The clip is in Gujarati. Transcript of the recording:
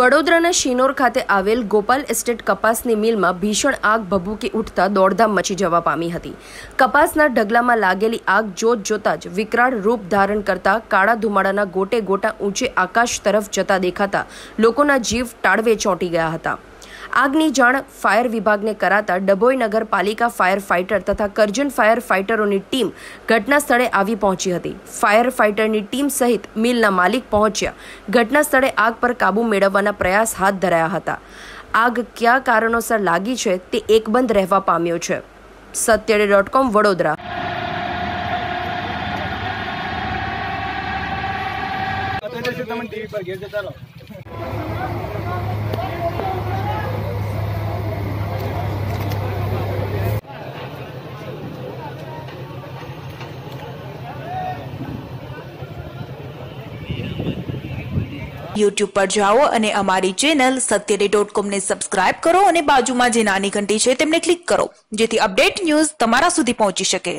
વડોદરાના શિનોર ખાતે આવેલ ગોપાલ એસ્ટેટ કપાસની મિલમાં ભીષણ આગ ભભૂકી ઉઠતા દોડધામ મચી જવા પામી હતી. કપાસના ઢગલામાં લાગેલી આગ જોત જોતા જ વિકરાળ રૂપ ધારણ કરતા કાળા ધુમાડાના ગોટે ગોટા ઊંચે આકાશ તરફ જતા દેખાતા લોકોના જીવ ટાળવે ચોંટી ગયા હતા. આગની જાણ ફાયર વિભાગને કરાતા ડભોઈ નગરપાલિકા ફાયર ફાઇટર તથા કરજણ ફાયર ફાઇટરોની ટીમ ઘટના સ્થળે આવી પહોંચી હતી. ફાયર ફાઇટરની ટીમ સહિત મિલના માલિક પહોંચ્યા. ઘટના સ્થળે આગ પર કાબૂ મેળવવાના પ્રયાસ હાથ ધરાયા હતા. આગ કયા કારણોસર લાગી છે તે એકબંધ રહેવા પામ્યો છે. સત્યડે ડોટ કોમ વડોદરા તમે ટીવી પર ઘેર જતા રહો? યુટ્યુબ પર જાઓ અને અમારી ચેનલ સત્યડે ડોટ કોમને સબસ્ક્રાઇબ કરો અને બાજુમાં જે નાની ઘંટી છે તેમને ક્લિક કરો, જેથી અપડેટ ન્યૂઝ તમારા સુધી પહોંચી શકે.